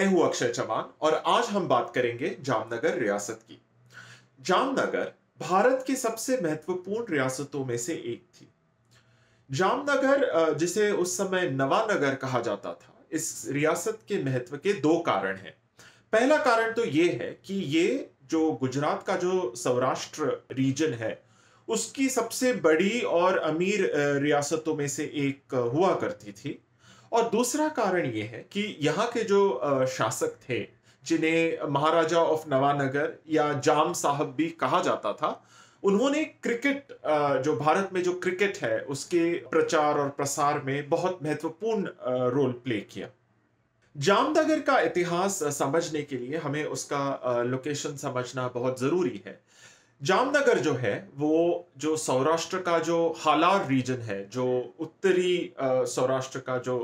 मैं हूँ अक्षय चौहान और आज हम बात करेंगे जामनगर रियासत की। जामनगर भारत की सबसे महत्वपूर्ण रियासतों में से एक थी। जामनगर जिसे उस समय नवानगर कहा जाता था, इस रियासत के महत्व के दो कारण हैं। पहला कारण तो ये है कि ये जो गुजरात का जो सौराष्ट्र रीजन है, उसकी सबसे बड़ी और अमीर रियासतों में से एक हुआ करती थी। और दूसरा कारण ये है कि यहाँ के जो शासक थे, जिन्हें महाराजा ऑफ़ नवानगर या जाम साहब भी कहा जाता था, उन्होंने क्रिकेट जो भारत में जो क्रिकेट है, उसके प्रचार और प्रसार में बहुत महत्वपूर्ण रोल प्ले किया। जामनगर का इतिहास समझने के लिए हमें उसका लोकेशन समझना बहुत ज़रूरी है। जामनगर जो है, वो जो सौराष्ट्र का जो हालार रीजन है, जो उत्तरी सौराष्ट्र का जो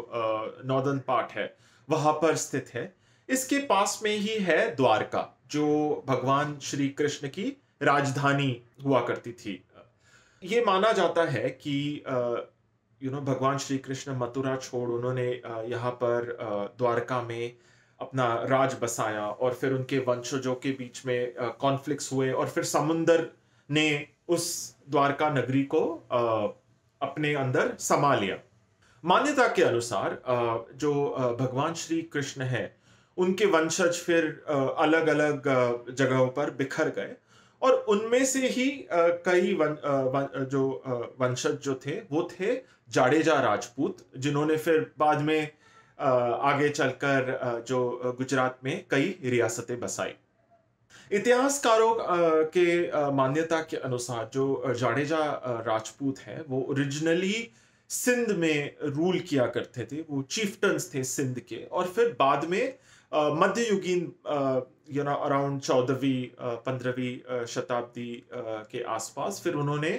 नॉर्दर्न पार्ट है, वहाँ पर स्थित है। इसके पास में ही है द्वारका, जो भगवान श्री कृष्ण की राजधानी हुआ करती थी। ये माना जाता है कि यू नो भगवान श्री कृष्ण मथुरा छोड़ उन्होंने यहाँ पर द्वारका में अपना राज बसाया और फिर उनके वंशजों के बीच में कॉन्फ्लिक्ट्स हुए और फिर समुंदर ने उस द्वारका नगरी को अपने अंदर समा लिया। मान्यता के अनुसार जो भगवान श्री कृष्ण है उनके वंशज फिर अलग अलग जगहों पर बिखर गए और उनमें से ही कई वन, वन, जो वंशज जो थे वो थे जाडेजा राजपूत जिन्होंने फिर बाद में आगे चलकर जो गुजरात में कई रियासतें बसाई। इतिहासकारों के मान्यता के अनुसार जो जाडेजा राजपूत है, वो ओरिजिनली सिंध में रूल किया करते थे, वो चीफटन्स थे सिंध के। और फिर बाद में मध्ययुगीन यू नो अराउंड चौदहवीं पंद्रहवीं शताब्दी के आसपास फिर उन्होंने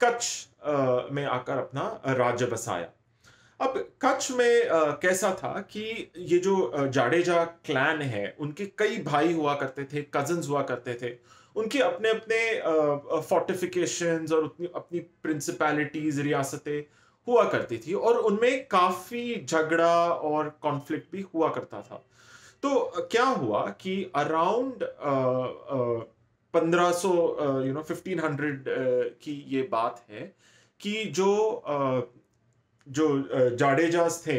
कच्छ में आकर अपना राज्य बसाया। अब कच्छ में आ, कैसा था कि ये जो जाडेजा क्लैन है उनके कई भाई हुआ करते थे कज़न हुआ करते थे। उनके अपने अपने फोर्टिफिकेशन और अपनी प्रिंसिपैलिटीज रियासतें हुआ करती थी और उनमें काफ़ी झगड़ा और कॉन्फ्लिक्ट भी हुआ करता था। तो क्या हुआ कि अराउंड पंद्रह सौ यू नो फिफ्टीन हंड्रेड की ये बात है कि जो जो जाडेजाज थे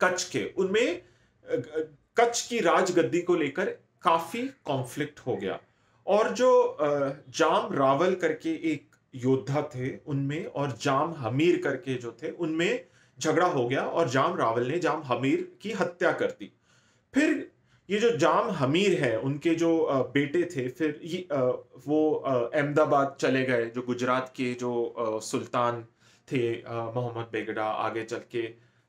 कच्छ के, उनमें कच्छ की राजगद्दी को लेकर काफ़ी कॉन्फ्लिक्ट हो गया। और जो जाम रावल करके एक योद्धा थे उनमें और जाम हमीर करके जो थे उनमें झगड़ा हो गया और जाम रावल ने जाम हमीर की हत्या कर दी। फिर ये जो जाम हमीर है, उनके जो बेटे थे, फिर ये वो अहमदाबाद चले गए, जो गुजरात के जो सुल्तान थे मोहम्मद बेगड़ा आगे चल के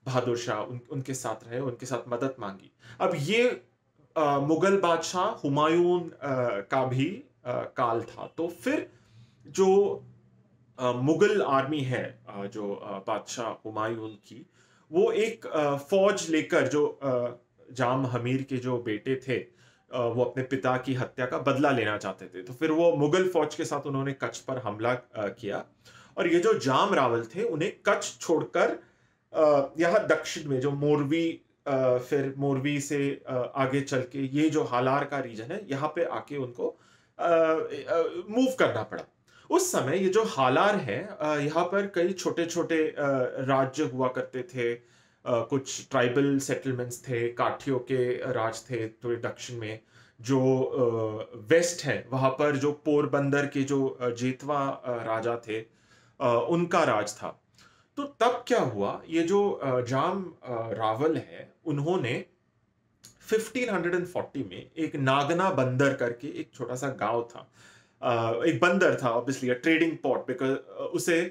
बहादुर शाह उन, उनके साथ रहे उनके साथ मदद मांगी। अब ये आ, मुगल बादशाह हुमायूं का भी आ, काल था। तो फिर जो आ, मुगल आर्मी है आ, जो बादशाह हुमायूं की वो एक आ, फौज लेकर जो आ, जाम हमीर के जो बेटे थे वो अपने पिता की हत्या का बदला लेना चाहते थे। तो फिर वो मुगल फौज के साथ उन्होंने कच्छ पर हमला किया। और ये जो जाम रावल थे, उन्हें कच्छ छोड़कर यहाँ दक्षिण में, जो मोरवी फिर मोरवी से आगे चल के, ये जो हालार का रीजन है, यहाँ पे आके उनको मूव करना पड़ा। उस समय ये जो हालार है यहाँ पर कई छोटे छोटे राज्य हुआ करते थे। कुछ ट्राइबल सेटलमेंट्स थे, काठियों के राज थे, थोड़े दक्षिण में, जो वेस्ट है, वहाँ पर जो पोरबंदर के जो जेतवा राजा थे उनका राज था। तो तब क्या हुआ? ये जो जाम रावल है, उन्होंने 1540 में एक नागना बंदर करके एक छोटा सा गाँव था। एक बंदर था ऑब्वियसली ट्रेडिंग पॉट बिकॉज़ उसे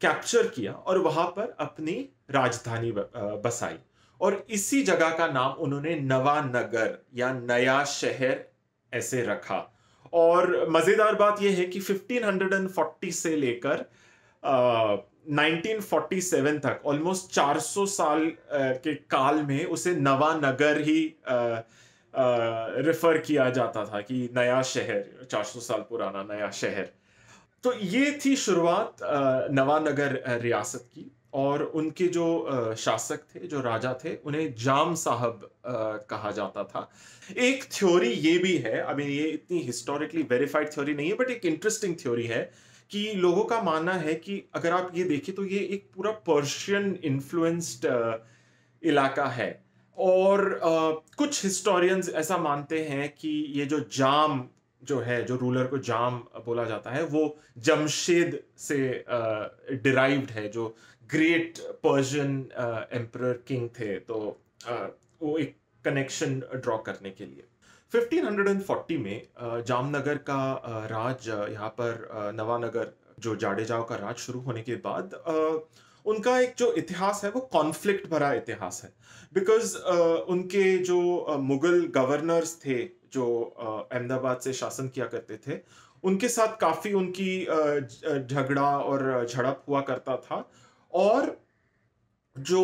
कैप्चर किया और वहाँ पर अपनी राजधानी बसाई। और इसी जगह का नाम उन्होंने नवा नगर, या नया शहर ऐसे रखा। और मज़ेदार बात यह है कि 1540 से लेकर 1947 तक ऑलमोस्ट 400 साल के काल में उसे नवा नगर ही रेफर किया जाता था कि नया शहर 400 साल पुराना नया शहर। तो ये थी शुरुआत नवानगर रियासत की, और उनके जो शासक थे, जो राजा थे, उन्हें जाम साहब कहा जाता था। एक थ्योरी ये भी है अभी ये इतनी हिस्टोरिकली वेरीफाइड थ्योरी नहीं है बट एक इंटरेस्टिंग थ्योरी है कि लोगों का मानना है कि अगर आप ये देखें तो ये एक पूरा पर्शियन इन्फ्लुएंस्ड इलाका है। और uh, कुछ हिस्टोरियंस ऐसा मानते हैं कि ये जो जाम जो है जो रूलर को जाम बोला जाता है वो जमशेद से डिराइव्ड है जो ग्रेट पर्शियन एम्पर किंग थे। तो uh, वो एक कनेक्शन ड्रॉ करने के लिए। 1540 में जामनगर का राज यहाँ पर नवानगर, जो जाडेजाओ का राज शुरू होने के बाद उनका एक जो इतिहास है वो कॉन्फ्लिक्ट भरा इतिहास है। बिकॉज़ उनके जो मुगल गवर्नर्स थे, जो अहमदाबाद से शासन किया करते थे, उनके साथ काफ़ी उनकी झगड़ा और झड़प हुआ करता था। और जो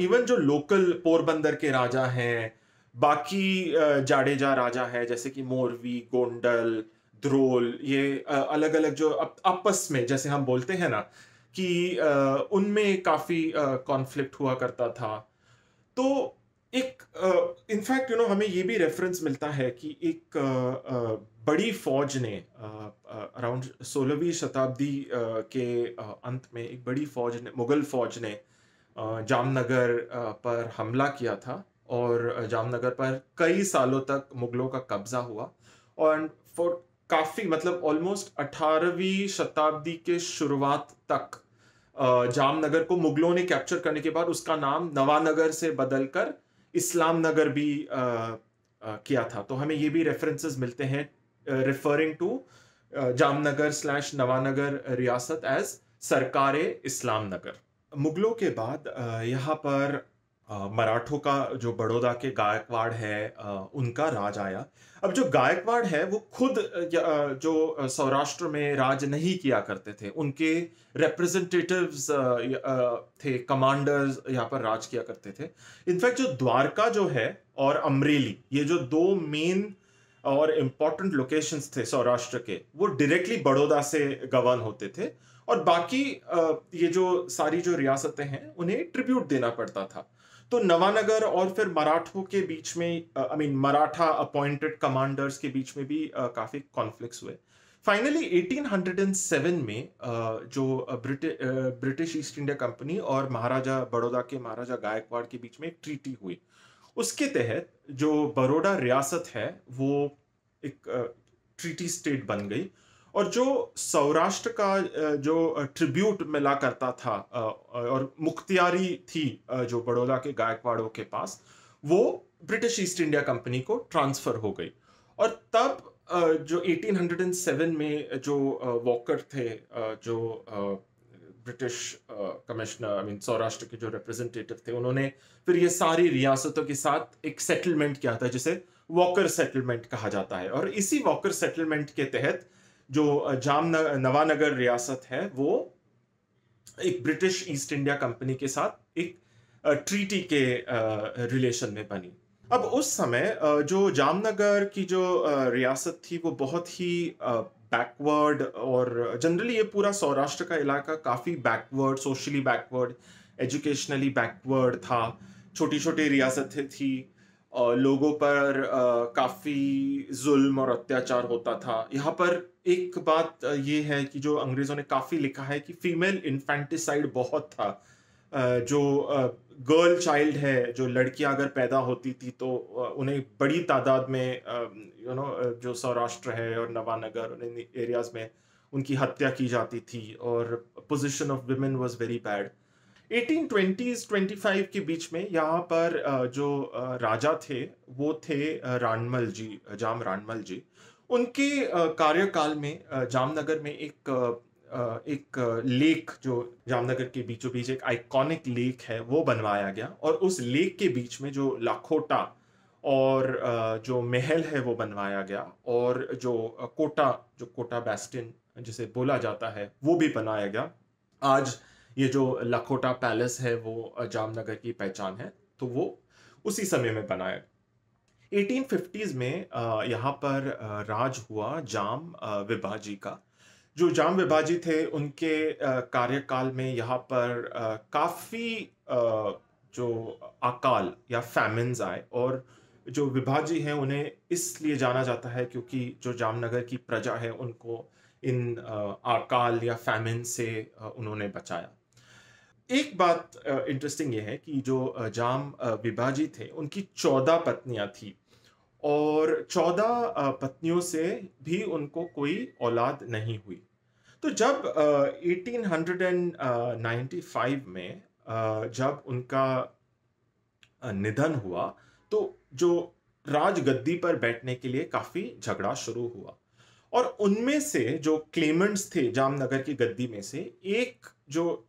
इवन जो लोकल पोरबंदर के राजा हैं बाकी जाडेजा राजा है जैसे कि मोरवी गोंडल द्रोल ये अलग अलग जो आपस में जैसे हम बोलते हैं ना कि उनमें काफ़ी कॉन्फ्लिक्ट हुआ करता था। तो एक इनफैक्ट यू नो हमें ये भी रेफरेंस मिलता है कि एक uh, बड़ी फौज ने अराउंड सोलहवीं शताब्दी के अंत में एक बड़ी फौज ने मुगल फौज ने जामनगर पर हमला किया था। और जामनगर पर कई सालों तक मुगलों का कब्जा हुआ। और फॉर काफ़ी मतलब ऑलमोस्ट अठारहवीं शताब्दी के शुरुआत तक जामनगर को मुगलों ने कैप्चर करने के बाद उसका नाम नवानगर से बदलकर इस्लाम नगर भी किया था। तो हमें ये भी रेफरेंसेस मिलते हैं referring to Jamnagar slash Nawanagar रियासत एज सरकार इस्लाम नगर मुगलों के बाद यहाँ पर मराठों का जो बड़ौदा के गायकवाड़ है उनका राज आया। अब जो गायकवाड़ है, वो खुद जो सौराष्ट्र में राज नहीं किया करते थे, उनके रिप्रेजेंटेटिव्स थे कमांडर्स यहाँ पर राज किया करते थे। इनफैक्ट जो द्वारका जो है और अमरेली, ये जो दो मेन और इंपॉर्टेंट लोकेशंस थे सौराष्ट्र के, वो डायरेक्टली बड़ौदा से गवर्न होते थे। और बाकी ये जो सारी जो रियासतें हैं, उन्हें ट्रिब्यूट देना पड़ता था। तो नवानगर और फिर मराठों के बीच में I mean Maratha appointed commanders के बीच में भी uh, काफ़ी कॉन्फ्लिक्ट्स हुए। फाइनली 1807 में जो ब्रिटिश ईस्ट इंडिया कंपनी और महाराजा बड़ौदा के महाराजा गायकवाड़ के बीच में एक ट्रीटी हुई। उसके तहत जो बड़ौदा रियासत है वो एक ट्रीटी स्टेट बन गई। और जो सौराष्ट्र का जो ट्रिब्यूट मिला करता था और मुख्तियारी थी जो बड़ौदा के गायकवाड़ों के पास, वो ब्रिटिश ईस्ट इंडिया कंपनी को ट्रांसफ़र हो गई। और तब जो 1807 में जो वॉकर थे जो British commissioner I mean Saurashtra के जो रिप्रेजेंटेटिव थे, उन्होंने फिर ये सारी रियासतों के साथ एक सेटलमेंट किया था, जिसे वॉकर सेटलमेंट कहा जाता है। और इसी वॉकर सेटलमेंट के तहत जो जाम नवानगर रियासत है, वो एक ब्रिटिश ईस्ट इंडिया कंपनी के साथ एक ट्रीटी के रिलेशन में बनी। अब उस समय जो जामनगर की जो रियासत थी, वो बहुत ही बैकवर्ड और जनरली ये पूरा सौराष्ट्र का इलाका काफ़ी backward socially backward educationally backward था। छोटी छोटी रियासतें थी लोगों पर काफ़ी जुल्म और अत्याचार होता था। यहाँ पर एक बात ये है कि जो अंग्रेज़ों ने काफ़ी लिखा है कि फीमेल इन्फेंटिसाइड बहुत था। जो गर्ल चाइल्ड है, जो लड़कियाँ अगर पैदा होती थी तो उन्हें बड़ी तादाद में यू नो जो सौराष्ट्र है और नवानगर इन एरियाज़ में उनकी हत्या की जाती थी और position of women was very bad 1820s 25 के बीच में यहाँ पर जो राजा थे, वो थे रानमल जी, जाम रानमल जी। उनके कार्यकाल में जामनगर में एक एक लेक जो जामनगर के बीचों बीच एक आइकॉनिक लेक है, वो बनवाया गया और उस लेक के बीच में जो लाखोटा और जो महल है, वो बनवाया गया और जो कोटा जो कोटा बेस्टिन जिसे बोला जाता है, वो भी बनाया गया। आज ये जो लखोटा पैलेस है, वो जामनगर की पहचान है तो वो उसी समय में बनाया 1850s में यहाँ पर राज हुआ जाम विभाजी का। जो जाम विभाजी थे, उनके कार्यकाल में यहाँ पर काफ़ी जो अकाल या फैमिन्स आए और जो विभाजी हैं, उन्हें इसलिए जाना जाता है क्योंकि जो जामनगर की प्रजा है, उनको इन अकाल या फैमिन से उन्होंने बचाया। एक बात इंटरेस्टिंग ये है कि जो जाम विभाजी थे उनकी चौदह पत्नियाँ थी। और चौदह पत्नियों से भी उनको कोई औलाद नहीं हुई। तो जब uh, 1895 में जब उनका निधन हुआ तो जो राजगद्दी पर बैठने के लिए काफ़ी झगड़ा शुरू हुआ। और उनमें से जो क्लेमेंट्स थे जामनगर की गद्दी में से एक जो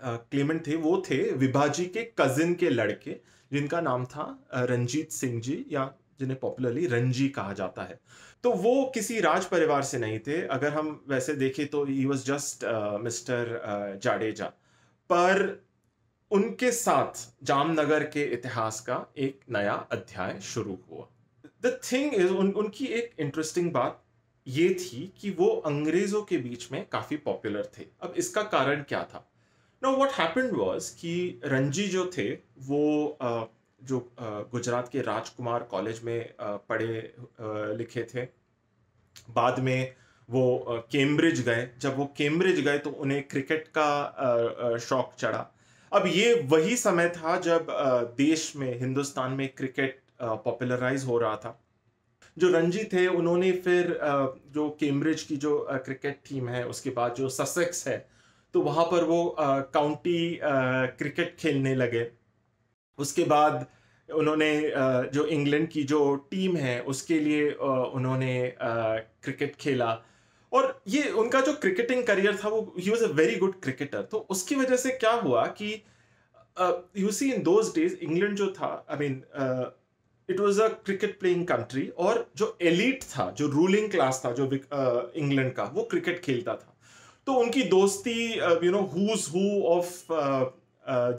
क्लेमेंट थे वो थे विभाजी के कजिन के लड़के जिनका नाम था रंजीत सिंह जी या जिन्हें पॉपुलरली रंजी कहा जाता है। तो वो किसी राज परिवार से नहीं थे। अगर हम वैसे देखें तो he was just mister Jadeja. पर उनके साथ जामनगर के इतिहास का एक नया अध्याय शुरू हुआ। द थिंग इज़ उन, उनकी एक इंटरेस्टिंग बात ये थी कि वो अंग्रेज़ों के बीच में काफ़ी पॉपुलर थे। अब इसका कारण क्या था? नो व्हाट हैपेंड वाज कि रंजी जो थे, वो जो गुजरात के राजकुमार कॉलेज में पढ़े लिखे थे। बाद में वो कैम्ब्रिज गए। जब वो कैम्ब्रिज गए तो उन्हें क्रिकेट का शौक चढ़ा। अब ये वही समय था जब देश में, हिंदुस्तान में क्रिकेट पॉपुलराइज हो रहा था। जो रणजी थे, उन्होंने फिर जो कैम्ब्रिज की जो क्रिकेट टीम है, उसके बाद जो ससेक्स है तो वहाँ पर वो काउंटी क्रिकेट खेलने लगे। उसके बाद उन्होंने जो इंग्लैंड की जो टीम है उसके लिए उन्होंने क्रिकेट खेला। और ये उनका जो क्रिकेटिंग करियर था वो he was a very good cricketer तो उसकी वजह से क्या हुआ कि you see in those days England जो था I mean it was a cricket playing country और जो एलिट था जो रूलिंग क्लास था जो इंग्लैंड uh, का वो क्रिकेट खेलता था। तो उनकी दोस्ती you know who's who of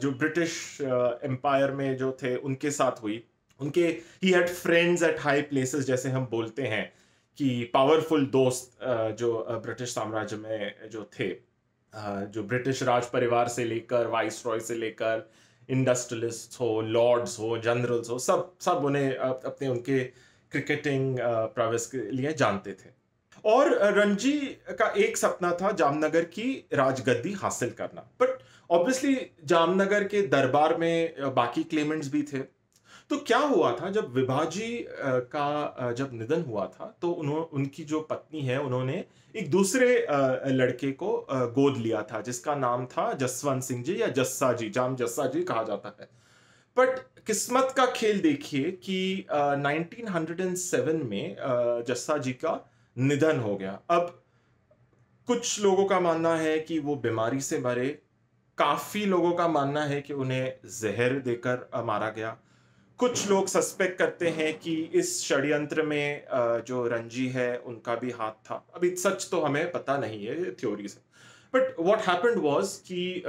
जो ब्रिटिश एम्पायर में जो थे, उनके साथ हुई। उनके he had friends at high places जैसे हम बोलते हैं कि पावरफुल दोस्त जो ब्रिटिश साम्राज्य में जो थे। जो ब्रिटिश राज परिवार से लेकर वाइस रॉय से लेकर इंडस्ट्रियलिस्ट हो लॉर्ड्स हो जनरल्स हो, सब सब उन्हें अपने उनके क्रिकेटिंग प्रवेश के लिए जानते थे। और रणजी का एक सपना था जामनगर की राजगद्दी हासिल करना। बट ऑब्वियसली जामनगर के दरबार में बाकी क्लेमेंट्स भी थे। तो क्या हुआ था जब विभाजी का जब निधन हुआ था तो उन्होंने उनकी जो पत्नी है उन्होंने एक दूसरे लड़के को गोद लिया था जिसका नाम था जसवंत सिंह जी या जस्सा जी जाम जस्सा जी कहा जाता है। बट किस्मत का खेल देखिए कि uh, 1907 में जस्सा जी का निधन हो गया। अब कुछ लोगों का मानना है कि वो बीमारी से मरे। काफ़ी लोगों का मानना है कि उन्हें जहर देकर मारा गया। कुछ लोग सस्पेक्ट करते हैं कि इस षड्यंत्र में जो रंजी है, उनका भी हाथ था। अभी सच तो हमें पता नहीं है थ्योरी से। बट वॉट हैपेंड वॉज़ कि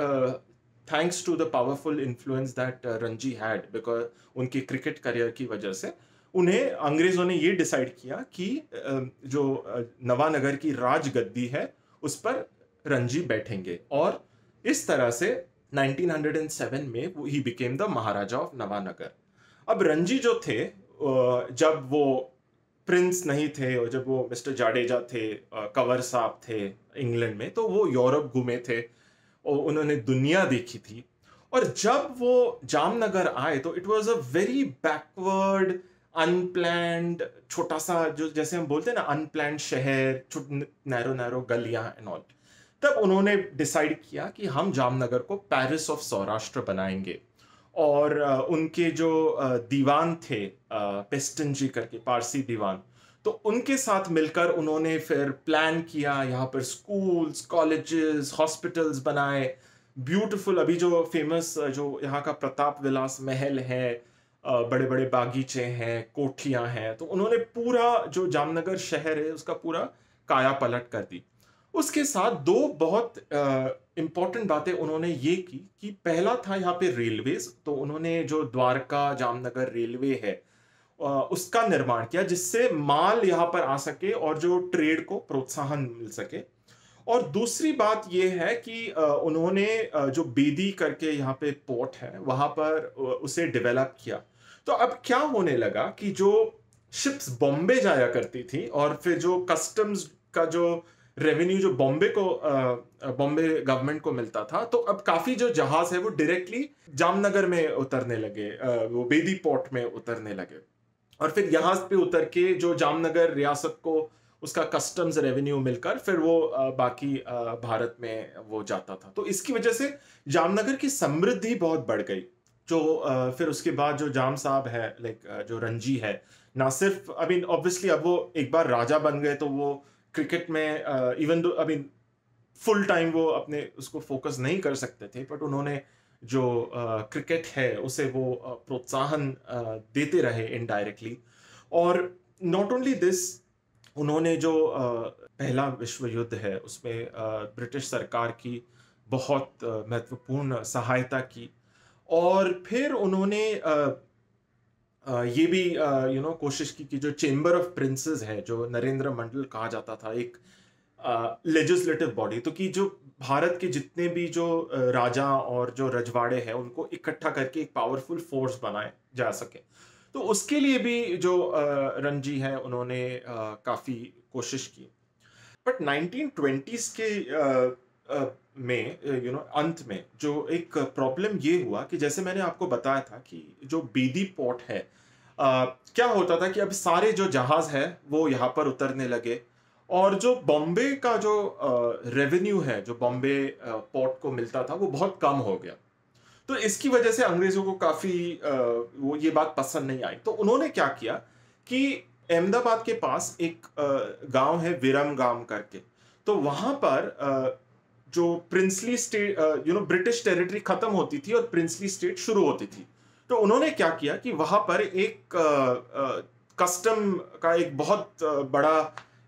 thanks to the powerful influence that Ranji had because उनकी क्रिकेट करियर की वजह से उन्हें अंग्रेज़ों ने ये डिसाइड किया कि जो नवानगर की राजगद्दी है, उस पर रंजी बैठेंगे। और इस तरह से 1907 में वो he became the maharaja of Nawanagar. अब रंजी जो थे जब वो प्रिंस नहीं थे, और जब वो मिस्टर जाडेजा थे कंवर साहब थे इंग्लैंड में तो वो यूरोप घूमे थे, और उन्होंने दुनिया देखी थी। और जब वो जामनगर आए तो it was a very backward unplanned छोटा सा जो जैसे हम बोलते हैं ना अनप्लैंड शहर नैरो नैरो गलियाँ एंड ऑल तब उन्होंने डिसाइड किया कि हम जामनगर को पेरिस ऑफ़ सौराष्ट्र बनाएँगे. और उनके जो दीवान थे पेस्टन जी करके पारसी दीवान तो उनके साथ मिलकर उन्होंने फिर प्लान किया, यहाँ पर स्कूल्स कॉलेजेस हॉस्पिटल्स बनाए. ब्यूटीफुल अभी जो फ़ेमस जो यहाँ का प्रताप विलास महल है बड़े बड़े बागीचे हैं, कोठियाँ हैं तो उन्होंने पूरा जो जामनगर शहर है, उसका पूरा काया पलट कर दी। उसके साथ दो बहुत इंपॉर्टेंट बातें उन्होंने ये की कि पहला था यहाँ पे रेलवेज तो उन्होंने जो द्वारका, जामनगर रेलवे है उसका निर्माण किया, जिससे माल यहाँ पर आ सके और जो ट्रेड को प्रोत्साहन मिल सके। और दूसरी बात यह है कि उन्होंने जो बेदी करके यहाँ पे पोर्ट है, वहाँ पर उसे डेवलप किया। तो अब क्या होने लगा कि जो शिप्स बॉम्बे जाया करती थी और फिर जो कस्टम्स का जो रेवेन्यू जो बॉम्बे को बॉम्बे गवर्नमेंट को मिलता था तो अब काफ़ी जो जहाज़ है वो डायरेक्टली जामनगर में उतरने लगे वो बेदी पोर्ट में उतरने लगे। और फिर यहाँ पे उतर के जो जामनगर रियासत को उसका कस्टम्स रेवेन्यू मिलकर फिर वो बाकी भारत में वो जाता था। तो इसकी वजह से जामनगर की समृद्धि बहुत बढ़ गई। जो फिर उसके बाद जो जाम साहब है लाइक जो रंजी है, ना सिर्फ़ आई मीन ऑब्वियसली अब वो एक बार राजा बन गए तो वो क्रिकेट में even though I mean full time वो अपने उसको फोकस नहीं कर सकते थे बट उन्होंने जो क्रिकेट है, उसे वो प्रोत्साहन देते रहे इनडायरेक्टली और नॉट ओनली दिस उन्होंने जो पहला विश्व युद्ध है, उसमें ब्रिटिश सरकार की बहुत महत्वपूर्ण सहायता की। और फिर उन्होंने ये भी यू नो कोशिश की कि जो चेंबर ऑफ़ प्रिंसेस है, जो नरेंद्र मंडल कहा जाता था, एक लेजिस्लेटिव बॉडी तो कि जो भारत के जितने भी जो राजा और जो रजवाड़े हैं, उनको इकट्ठा करके एक पावरफुल फोर्स बनाए जा सके। तो उसके लिए भी जो रणजी है उन्होंने काफ़ी कोशिश की। बट 1920s के में यू नो अंत में जो एक प्रॉब्लम ये हुआ कि जैसे मैंने आपको बताया था कि जो बीदी पोर्ट है आ, क्या होता था कि अब सारे जो जहाज़ है वो यहाँ पर उतरने लगे और जो बॉम्बे का जो रेवेन्यू है जो बॉम्बे पोर्ट को मिलता था वो बहुत कम हो गया। तो इसकी वजह से अंग्रेज़ों को काफ़ी वो ये बात पसंद नहीं आई। तो उन्होंने क्या किया कि अहमदाबाद के पास एक गाँव है विरम गाँव करके। तो वहाँ पर जो princely state you know British territory खत्म होती थी और प्रिंसली स्टेट शुरू होती थी। तो उन्होंने क्या किया कि वहाँ पर एक कस्टम का एक बहुत बड़ा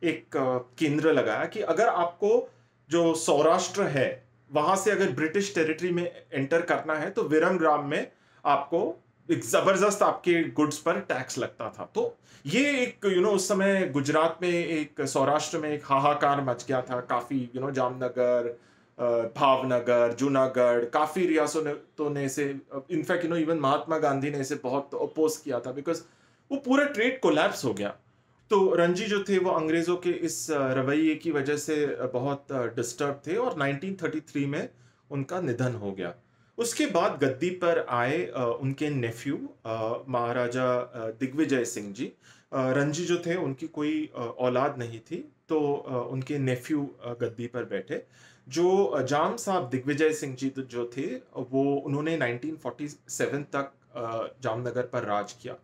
एक केंद्र लगाया कि अगर आपको जो सौराष्ट्र है वहाँ से अगर ब्रिटिश टेरिटरी में एंटर करना है तो विरम ग्राम में आपको एक ज़बरदस्त आपके गुड्स पर टैक्स लगता था। तो ये एक यू you नो know, उस समय गुजरात में एक सौराष्ट्र में एक हाहाकार मच गया था। काफ़ी यू नो जामनगर भावनगर जूनागढ़ काफ़ी रियासतों ने इसे in fact you know even Mahatma Gandhi ने इसे बहुत अपोज किया था बिकॉज़ वो पूरा ट्रेड कोलैप्स हो गया। तो रंजी जो थे वो अंग्रेज़ों के इस रवैये की वजह से बहुत डिस्टर्ब थे और 1933 में उनका निधन हो गया। उसके बाद गद्दी पर आए उनके नेफ्यू महाराजा दिग्विजय सिंह जी। रंजी जो थे उनकी कोई औलाद नहीं थी तो उनके नेफ्यू गद्दी पर बैठे। जो जाम साहब दिग्विजय सिंह जी जो थे, वो उन्होंने 1947 तक जामनगर पर राज किया।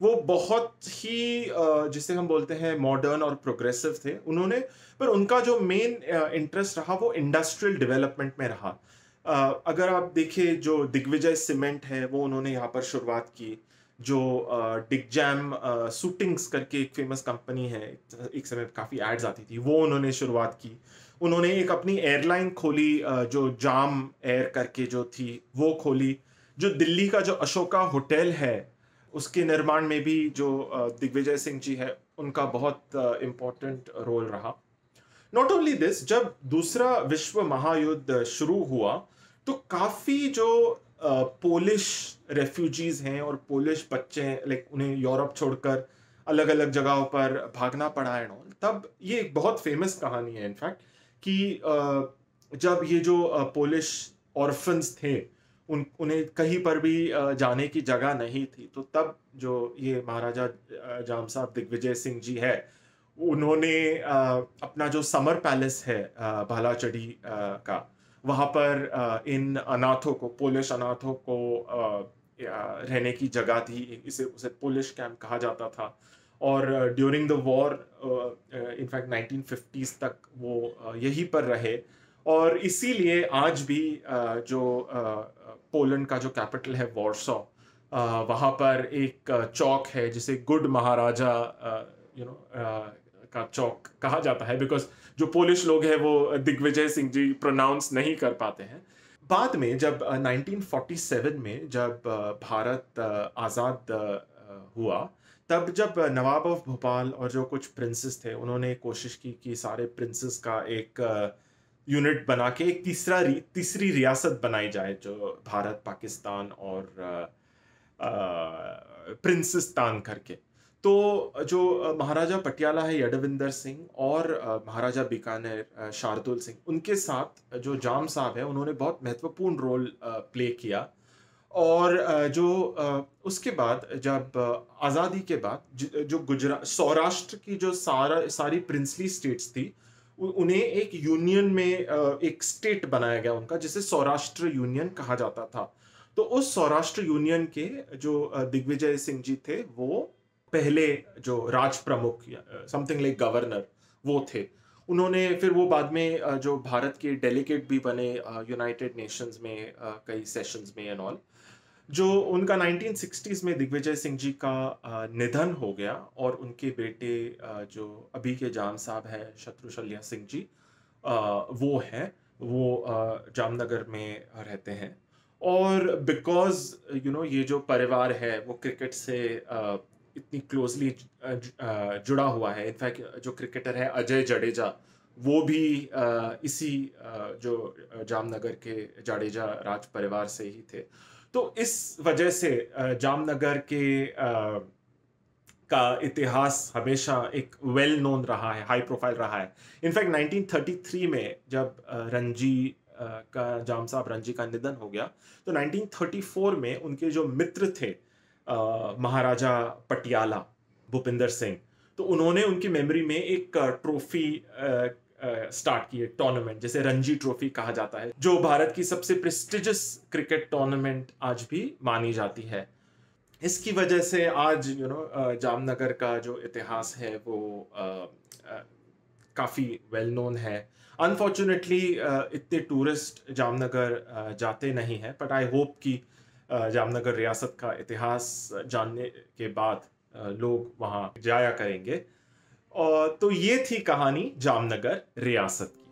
वो बहुत ही जिसे हम बोलते हैं मॉडर्न और प्रोग्रेसिव थे। उन्होंने, पर उनका जो मेन इंटरेस्ट रहा वो इंडस्ट्रियल डेवलपमेंट में रहा। अगर आप देखिए जो दिग्विजय सीमेंट है, वो उन्होंने यहाँ पर शुरुआत की, जो डिगजैम सूटिंग्स करके एक फ़ेमस कंपनी है, एक समय काफ़ी एड्स आती थी, वो उन्होंने शुरुआत की। उन्होंने एक अपनी एयरलाइन खोली जो जाम एयर करके जो थी, वो खोली, जो दिल्ली का जो अशोका होटल है उसके निर्माण में भी जो दिग्विजय सिंह जी है, उनका बहुत इम्पोर्टेंट रोल रहा। नॉट ओनली दिस जब दूसरा विश्व महायुद्ध शुरू हुआ तो काफ़ी जो पोलिश रेफ्यूजीज हैं और पोलिश बच्चे लाइक उन्हें यूरोप छोड़कर अलग अलग जगहों पर भागना पड़ा है तब ये एक बहुत फ़ेमस कहानी है इनफैक्ट कि जब ये जो पोलिश ऑर्फन्स थे उन, उन्हें कहीं पर भी जाने की जगह नहीं थी। तो तब जो ये महाराजा जाम साहब दिग्विजय सिंह जी है, उन्होंने अपना जो समर पैलेस है भालाचड़ी का, वहाँ पर इन अनाथों को, पोलिश अनाथों को रहने की जगह थी। इसे, उसे पोलिश कैंप कहा जाता था। और during the war in fact nineteen fifties तक वो यहीं पर रहे। और इसीलिए आज भी जो पोलैंड का जो कैपिटल है वॉर्सो वहाँ पर एक चौक है जिसे गुड महाराजा यू नो का चौक कहा जाता है बिकॉज़ जो पोलिश लोग हैं वो दिग्विजय सिंह जी प्रोनाउंस नहीं कर पाते हैं। बाद में जब 1947 में जब भारत आज़ाद हुआ, तब जब नवाब ऑफ़ भोपाल और जो कुछ प्रिंसेस थे, उन्होंने कोशिश की कि सारे प्रिंसेस का एक यूनिट बना के एक तीसरा तीसरी रियासत बनाई जाए, जो भारत, पाकिस्तान और प्रिंसिस्तान करके। तो जो महाराजा पटियाला है यडविंदर सिंह और महाराजा बीकानेर शार्दुल सिंह, उनके साथ जो जाम साहब है, उन्होंने बहुत महत्वपूर्ण रोल प्ले किया। और जो उसके बाद जब आज़ादी के बाद जो गुजरात सौराष्ट्र की जो सारा, सारी प्रिंसली स्टेट्स थी उन्हें एक यूनियन में एक स्टेट बनाया गया उनका, जिसे सौराष्ट्र यूनियन कहा जाता था। तो उस सौराष्ट्र यूनियन के जो दिग्विजय सिंह जी थे, वो पहले जो राज प्रमुख समथिंग लाइक गवर्नर वो थे। उन्होंने फिर वो बाद में जो भारत के डेलीगेट भी बने यूनाइटेड नेशंस में कई सेशंस में एंड ऑल जो उनका 1960s में दिग्विजय सिंह जी का निधन हो गया और उनके बेटे जो अभी के जाम साहब हैं शत्रुशल्या सिंह जी वो हैं, वो जामनगर में रहते हैं। और बिकॉज़ यू नो ये जो परिवार है, वो क्रिकेट से इतनी क्लोजली जुड़ा हुआ है। इनफैक्ट जो क्रिकेटर है, अजय जडेजा, वो भी इसी जो जामनगर के जाडेजा राज परिवार से ही थे। तो इस वजह से जामनगर के का इतिहास हमेशा एक वेल नोन रहा है हाई प्रोफ़ाइल रहा है। इनफैक्ट 1933 में जब रणजी का, जाम साहब रणजी का निधन हो गया तो 1934 में उनके जो मित्र थे महाराजा पटियाला, भूपिंदर सिंह तो उन्होंने उनकी मेमोरी में एक ट्रॉफी स्टार्ट की एक टूर्नामेंट जिसे रणजी ट्रॉफी कहा जाता है, जो भारत की सबसे प्रेस्टिजियस क्रिकेट टूर्नामेंट आज भी मानी जाती है। इसकी वजह से आज यू नो जामनगर का जो इतिहास है, वो काफ़ी वेल नोन है। अनफॉर्चुनेटली इतने टूरिस्ट जामनगर जाते नहीं हैं बट आई होप कि जामनगर रियासत का इतिहास जानने के बाद लोग वहाँ जाया करेंगे। तो ये थी कहानी जामनगर रियासत की।